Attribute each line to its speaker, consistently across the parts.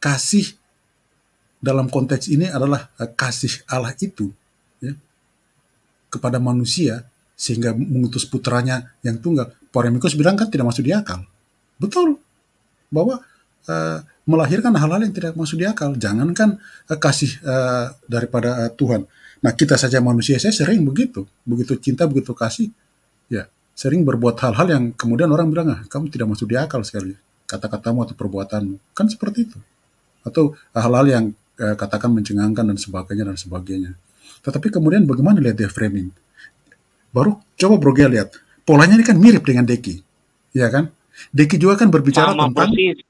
Speaker 1: kasih dalam konteks ini adalah uh, kasih Allah itu ya, kepada manusia sehingga mengutus putranya yang tunggal. Poremikus bilang kan tidak masuk di akal. Betul. Bahwa uh, melahirkan hal-hal yang tidak masuk di akal. Jangankan uh, kasih uh, daripada uh, Tuhan. Nah kita saja manusia, saya sering begitu. Begitu cinta, begitu kasih. Ya, sering berbuat hal-hal yang kemudian orang bilang, ah, kamu tidak masuk di akal sekali. Kata-katamu atau perbuatanmu. Kan seperti itu. Atau hal-hal yang uh, katakan mencengangkan dan sebagainya dan sebagainya. Tetapi kemudian bagaimana lihat dia framing? Baru coba Bro Gia lihat. Polanya ini kan mirip dengan Deki. Ya kan? Deki juga kan berbicara Sama tentang persis.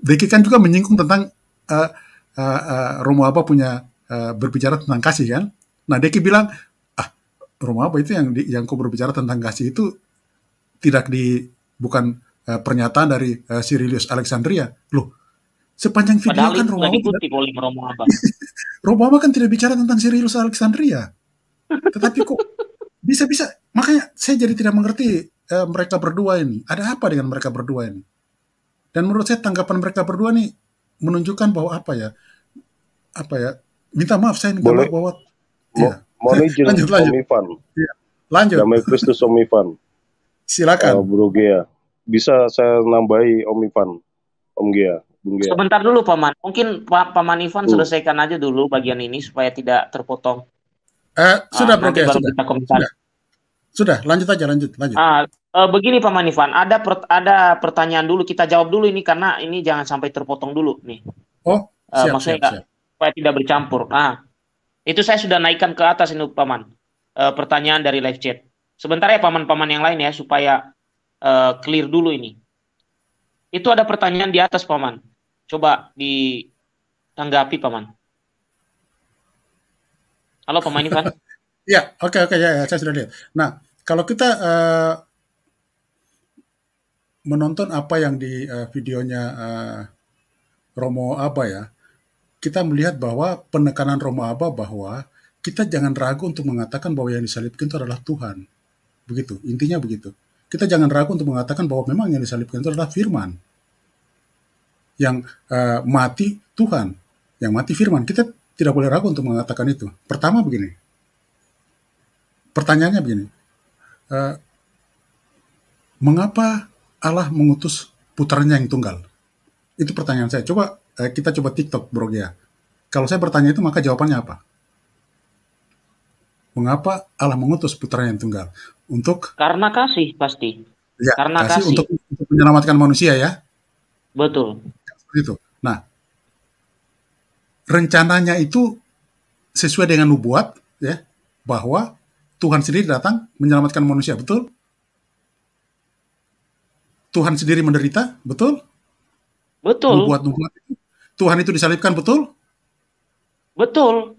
Speaker 1: Deki kan juga menyinggung tentang uh, uh, uh, Romo apa punya uh, berbicara tentang kasih kan. Nah Deki bilang ah Romo apa itu yang di, yang kau berbicara tentang kasih itu tidak di bukan uh, pernyataan dari uh, Sirilius Alexandria. Loh sepanjang video Padahal kan Romo tidak, oleh. Romo apa kan tidak bicara tentang Sirilius Alexandria. Tetapi kok bisa-bisa makanya saya jadi tidak mengerti uh, mereka berdua ini. Ada apa dengan mereka berdua ini? Dan menurut saya tanggapan mereka berdua nih menunjukkan bahwa apa ya? Apa ya? Minta maaf saya ini
Speaker 2: Boleh. bahwa ya. Mau lanjut lanjut. Om Ya.
Speaker 1: Lanjut.
Speaker 2: Damai Kristus Om Ivan.
Speaker 1: Silakan. Uh,
Speaker 2: Bro Gea. Bisa saya nambahi Om Ivan. Om Gea.
Speaker 3: Bung Gea. Sebentar dulu Paman. Mungkin Pak Paman Ivan hmm. selesaikan aja dulu bagian ini supaya tidak terpotong.
Speaker 1: Eh, sudah uh, Bro Gea, sudah. sudah. Sudah, lanjut aja, lanjut, lanjut.
Speaker 3: Ah, uh, begini Pak Manifan, ada per, ada pertanyaan dulu, kita jawab dulu ini karena ini jangan sampai terpotong dulu nih.
Speaker 1: Oh,
Speaker 3: siap, uh, maksudnya siap, siap. supaya tidak bercampur. Nah, itu saya sudah naikkan ke atas ini Paman. Uh, pertanyaan dari live chat. Sebentar ya paman-paman yang lain ya supaya uh, clear dulu ini. Itu ada pertanyaan di atas Paman. Coba ditanggapi Paman. Halo Paman Ivan.
Speaker 1: Ya, oke oke ya, ya, saya sudah lihat. Nah, kalau kita uh, menonton apa yang di uh, videonya uh, Romo Aba ya, kita melihat bahwa penekanan Romo Aba bahwa kita jangan ragu untuk mengatakan bahwa yang disalibkan itu adalah Tuhan. Begitu, intinya begitu. Kita jangan ragu untuk mengatakan bahwa memang yang disalibkan itu adalah firman. Yang uh, mati Tuhan, yang mati firman. Kita tidak boleh ragu untuk mengatakan itu. Pertama begini, pertanyaannya begini, uh, mengapa Allah mengutus putranya yang tunggal? Itu pertanyaan saya. Coba uh, kita coba TikTok, Bro ya. Kalau saya bertanya itu, maka jawabannya apa? Mengapa Allah mengutus putranya yang tunggal? Untuk
Speaker 3: karena kasih pasti.
Speaker 1: Ya, karena kasih, kasih. Untuk, untuk menyelamatkan manusia ya.
Speaker 3: Betul.
Speaker 1: Itu. Nah, rencananya itu sesuai dengan nubuat ya bahwa Tuhan sendiri datang menyelamatkan manusia, betul? Tuhan sendiri menderita, betul?
Speaker 3: Betul.
Speaker 1: Nubuat-nubuat itu. Tuhan itu disalibkan, betul?
Speaker 3: Betul.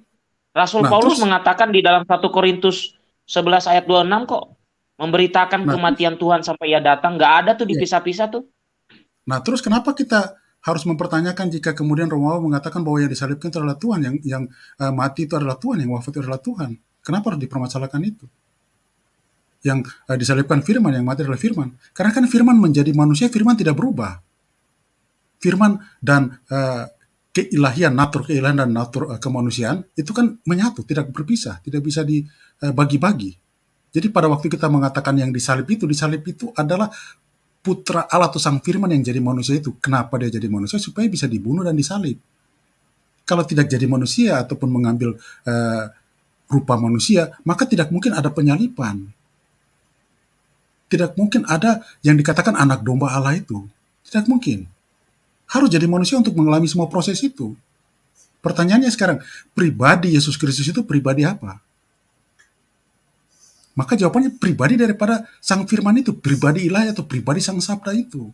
Speaker 3: Rasul nah, Paulus terus, mengatakan di dalam 1 Korintus 11 ayat 26 kok memberitakan nah, kematian Tuhan sampai ia datang, nggak ada tuh iya. dipisah-pisah tuh.
Speaker 1: Nah, terus kenapa kita harus mempertanyakan jika kemudian Romawi mengatakan bahwa yang disalibkan itu adalah Tuhan, yang yang uh, mati itu adalah Tuhan, yang wafat itu adalah Tuhan? Kenapa harus dipermasalahkan itu? Yang uh, disalibkan firman, yang mati adalah firman. Karena kan firman menjadi manusia, firman tidak berubah. Firman dan uh, keilahian, natur keilahian dan natur uh, kemanusiaan itu kan menyatu, tidak berpisah, tidak bisa dibagi-bagi. Jadi pada waktu kita mengatakan yang disalib itu, disalib itu adalah putra Allah atau sang firman yang jadi manusia itu. Kenapa dia jadi manusia? Supaya bisa dibunuh dan disalib. Kalau tidak jadi manusia ataupun mengambil uh, rupa manusia, maka tidak mungkin ada penyalipan. Tidak mungkin ada yang dikatakan anak domba Allah itu. Tidak mungkin. Harus jadi manusia untuk mengalami semua proses itu. Pertanyaannya sekarang, pribadi Yesus Kristus itu pribadi apa? Maka jawabannya pribadi daripada sang firman itu, pribadi ilahi atau pribadi sang sabda itu.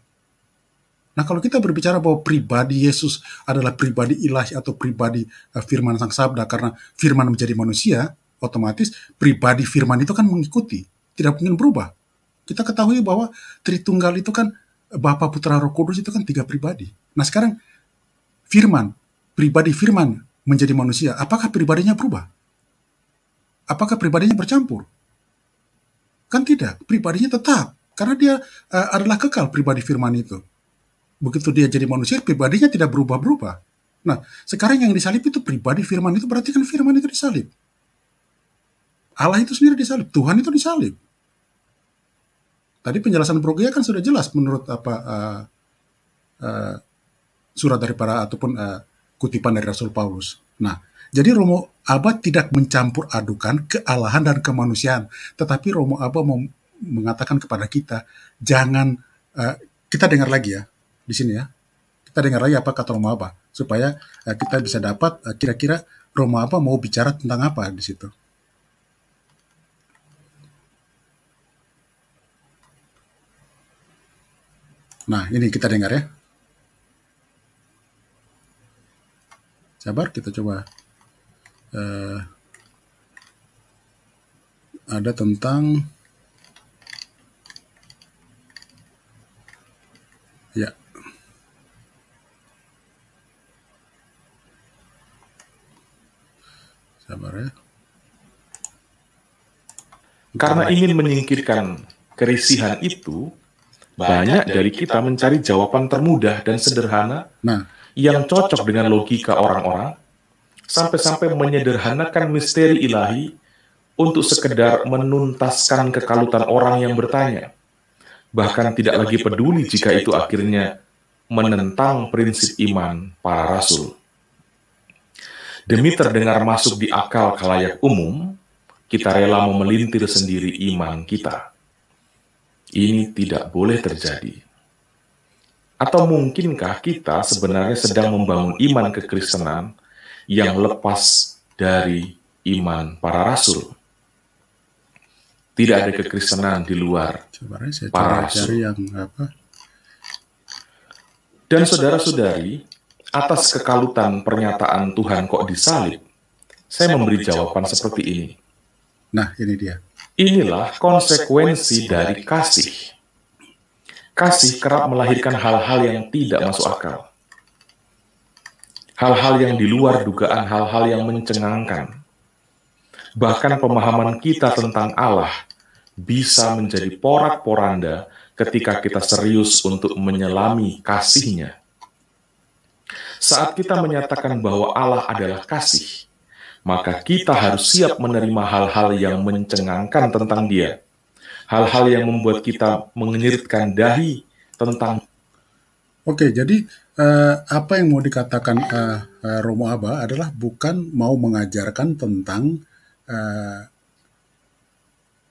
Speaker 1: Nah, kalau kita berbicara bahwa pribadi Yesus adalah pribadi ilahi atau pribadi uh, firman sang sabda karena firman menjadi manusia, otomatis pribadi firman itu kan mengikuti, tidak mungkin berubah. Kita ketahui bahwa Tritunggal itu kan Bapa Putra Roh Kudus itu kan tiga pribadi. Nah, sekarang firman, pribadi firman menjadi manusia, apakah pribadinya berubah? Apakah pribadinya bercampur? Kan tidak, pribadinya tetap karena dia uh, adalah kekal pribadi firman itu. begitu dia jadi manusia, pribadinya tidak berubah-berubah. Nah, sekarang yang disalib itu pribadi firman itu berarti kan firman itu disalib. Allah itu sendiri disalib, Tuhan itu disalib. Tadi penjelasan Brogia kan sudah jelas menurut apa uh, uh, surat dari para ataupun uh, kutipan dari Rasul Paulus. Nah, jadi Romo Abad tidak mencampur adukan kealahan dan kemanusiaan, tetapi Romo mau mengatakan kepada kita, jangan uh, kita dengar lagi ya di sini ya. Kita dengar lagi apa kata Romo Abad supaya uh, kita bisa dapat uh, kira-kira Romo Abad mau bicara tentang apa di situ. Nah, ini kita dengar ya. Sabar, kita coba. Uh, ada tentang ya sabar ya
Speaker 4: karena ingin menyingkirkan kerisihan itu banyak dari kita mencari jawaban termudah dan sederhana nah. yang cocok dengan logika orang-orang, sampai-sampai menyederhanakan misteri ilahi untuk sekedar menuntaskan kekalutan orang yang bertanya. Bahkan tidak lagi peduli jika itu akhirnya menentang prinsip iman para rasul. Demi terdengar masuk di akal kalayak umum, kita rela memelintir sendiri iman kita. Ini tidak boleh terjadi. Atau mungkinkah kita sebenarnya sedang membangun iman kekristenan yang lepas dari iman para rasul? Tidak ada kekristenan di luar para rasul. Yang apa? Dan saudara-saudari, atas kekalutan pernyataan Tuhan kok disalib, saya memberi jawaban seperti ini.
Speaker 1: Nah, ini dia.
Speaker 4: Inilah konsekuensi dari kasih. Kasih kerap melahirkan hal-hal yang tidak masuk akal. Hal-hal yang di luar dugaan hal-hal yang mencengangkan. Bahkan pemahaman kita tentang Allah bisa menjadi porak-poranda ketika kita serius untuk menyelami kasihnya. Saat kita menyatakan bahwa Allah adalah kasih, maka kita harus siap menerima hal-hal yang mencengangkan tentang dia. Hal-hal yang membuat kita mengenyitkan dahi tentang
Speaker 1: Oke, jadi uh, apa yang mau dikatakan uh, uh, Romo Aba adalah bukan mau mengajarkan tentang uh,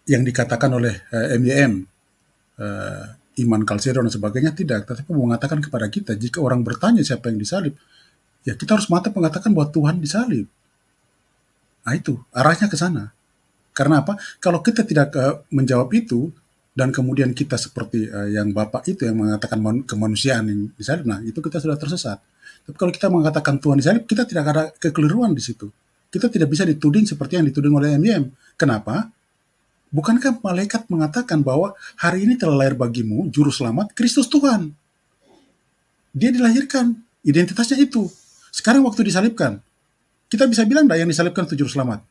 Speaker 1: yang dikatakan oleh uh, MYM, uh, Iman Kalsedo dan sebagainya tidak, tetapi mengatakan kepada kita jika orang bertanya siapa yang disalib, ya kita harus mata mengatakan bahwa Tuhan disalib. Nah itu, arahnya ke sana. Karena apa? Kalau kita tidak uh, menjawab itu, dan kemudian kita seperti uh, yang Bapak itu yang mengatakan kemanusiaan yang disalib, nah itu kita sudah tersesat. Tapi kalau kita mengatakan Tuhan disalib, kita tidak ada kekeliruan di situ. Kita tidak bisa dituding seperti yang dituding oleh MYM. Kenapa? Bukankah malaikat mengatakan bahwa hari ini telah lahir bagimu juru selamat Kristus Tuhan? Dia dilahirkan, identitasnya itu. Sekarang waktu disalibkan, kita bisa bilang enggak yang disalibkan itu juru selamat?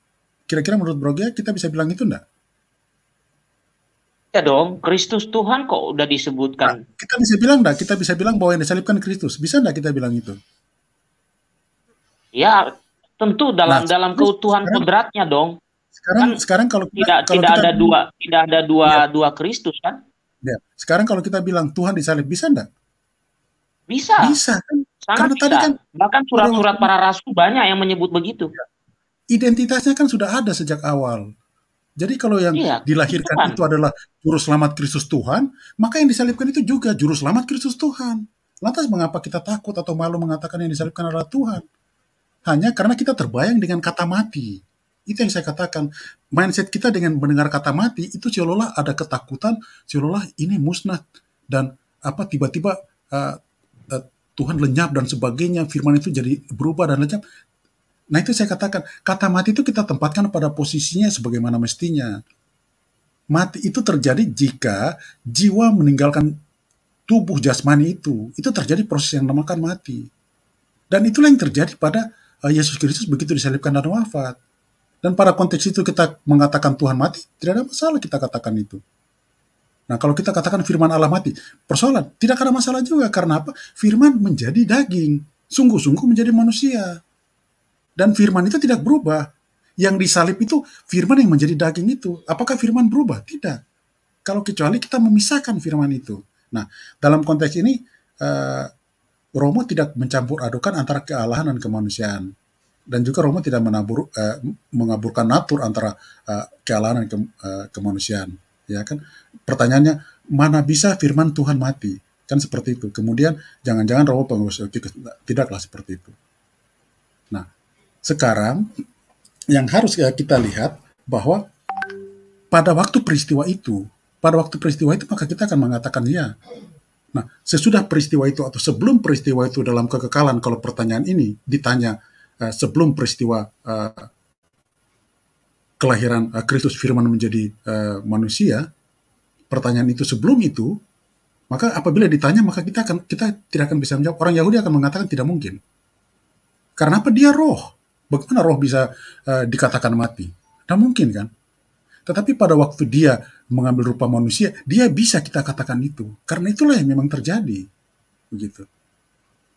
Speaker 1: Kira-kira menurut Brogia kita bisa bilang itu enggak?
Speaker 3: Ya dong, Kristus Tuhan kok udah disebutkan.
Speaker 1: Nah, kita bisa bilang enggak? Kita bisa bilang bahwa yang disalibkan Kristus. Bisa enggak kita bilang itu?
Speaker 3: Ya, tentu dalam nah, dalam keutuhan sekarang, kodratnya dong.
Speaker 1: Sekarang kan sekarang kalau
Speaker 3: kita, tidak kalau tidak kita, ada dua tidak ada dua ya. dua Kristus kan?
Speaker 1: Ya. Sekarang kalau kita bilang Tuhan disalib bisa enggak?
Speaker 3: Bisa.
Speaker 1: Bisa kan?
Speaker 3: Sangat Karena bisa. tadi kan bahkan surat-surat para rasul banyak yang menyebut begitu.
Speaker 1: Identitasnya kan sudah ada sejak awal. Jadi kalau yang iya, dilahirkan Tuhan. itu adalah juru selamat Kristus Tuhan, maka yang disalibkan itu juga juru selamat Kristus Tuhan. Lantas mengapa kita takut atau malu mengatakan yang disalibkan adalah Tuhan? Hanya karena kita terbayang dengan kata mati. Itu yang saya katakan. Mindset kita dengan mendengar kata mati itu seolah-olah ada ketakutan, seolah-olah ini musnah dan apa tiba-tiba uh, uh, Tuhan lenyap dan sebagainya, firman itu jadi berubah dan lenyap. Nah itu saya katakan, kata mati itu kita tempatkan pada posisinya sebagaimana mestinya. Mati itu terjadi jika jiwa meninggalkan tubuh jasmani itu. Itu terjadi proses yang namakan mati. Dan itulah yang terjadi pada uh, Yesus Kristus begitu disalibkan dan wafat. Dan pada konteks itu kita mengatakan Tuhan mati, tidak ada masalah kita katakan itu. Nah, kalau kita katakan firman Allah mati, persoalan tidak ada masalah juga karena apa? Firman menjadi daging, sungguh-sungguh menjadi manusia. Dan firman itu tidak berubah. Yang disalib itu firman yang menjadi daging itu. Apakah firman berubah? Tidak. Kalau kecuali kita memisahkan firman itu. Nah, dalam konteks ini uh, Romo tidak mencampur adukan antara kealahan dan kemanusiaan. Dan juga Romo tidak menabur, uh, mengaburkan natur antara uh, kealahan dan ke, uh, kemanusiaan. Ya kan? Pertanyaannya, mana bisa firman Tuhan mati? Kan seperti itu. Kemudian jangan-jangan Romo pengurus tidaklah seperti itu. Sekarang yang harus kita lihat bahwa pada waktu peristiwa itu, pada waktu peristiwa itu maka kita akan mengatakan ya, Nah, sesudah peristiwa itu atau sebelum peristiwa itu dalam kekekalan, kalau pertanyaan ini ditanya uh, sebelum peristiwa uh, kelahiran uh, Kristus firman menjadi uh, manusia, pertanyaan itu sebelum itu, maka apabila ditanya maka kita akan kita tidak akan bisa menjawab. Orang Yahudi akan mengatakan tidak mungkin. Karena apa? Dia roh. Bagaimana roh bisa uh, dikatakan mati? Tidak mungkin kan? Tetapi pada waktu dia mengambil rupa manusia, dia bisa kita katakan itu. Karena itulah yang memang terjadi. Begitu.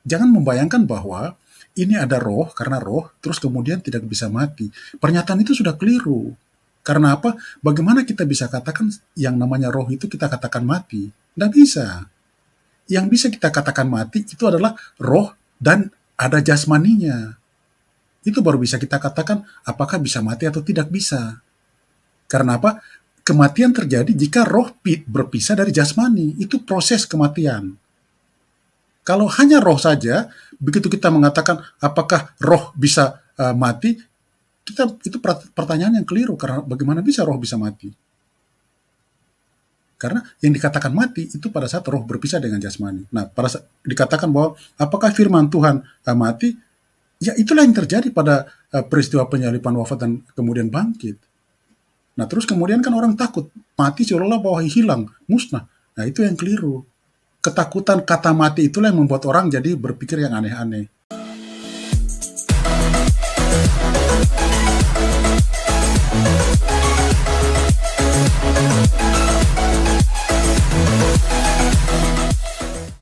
Speaker 1: Jangan membayangkan bahwa ini ada roh, karena roh, terus kemudian tidak bisa mati. Pernyataan itu sudah keliru. Karena apa? Bagaimana kita bisa katakan yang namanya roh itu kita katakan mati? Tidak bisa. Yang bisa kita katakan mati itu adalah roh dan ada jasmaninya. Itu baru bisa kita katakan apakah bisa mati atau tidak bisa. Karena apa? kematian terjadi jika roh berpisah dari jasmani. Itu proses kematian. Kalau hanya roh saja, begitu kita mengatakan apakah roh bisa uh, mati, kita itu pertanyaan yang keliru karena bagaimana bisa roh bisa mati? Karena yang dikatakan mati itu pada saat roh berpisah dengan jasmani. Nah, pada saat dikatakan bahwa apakah firman Tuhan uh, mati? Ya itulah yang terjadi pada uh, peristiwa penyalipan wafat dan kemudian bangkit. Nah terus kemudian kan orang takut, mati seolah-olah bahwa hilang, musnah. Nah itu yang keliru. Ketakutan kata mati itulah yang membuat orang jadi berpikir yang aneh-aneh.